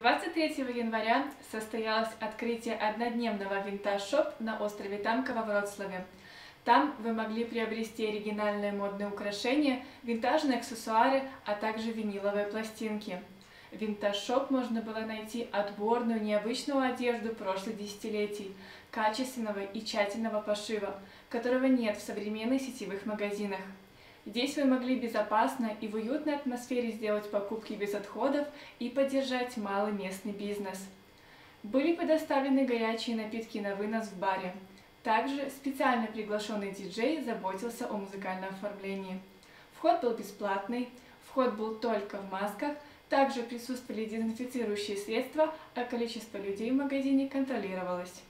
23 января состоялось открытие однодневного винтаж-шоп на острове Тамка во Вроцлаве. Там вы могли приобрести оригинальные модные украшения, винтажные аксессуары, а также виниловые пластинки. В винтаж-шоп можно было найти отборную необычную одежду прошлых десятилетий, качественного и тщательного пошива, которого нет в современных сетевых магазинах. Здесь вы могли безопасно и в уютной атмосфере сделать покупки без отходов и поддержать малый местный бизнес. Были предоставлены горячие напитки на вынос в баре. Также специально приглашенный диджей заботился о музыкальном оформлении. Вход был бесплатный, вход был только в масках, также присутствовали дезинфицирующие средства, а количество людей в магазине контролировалось.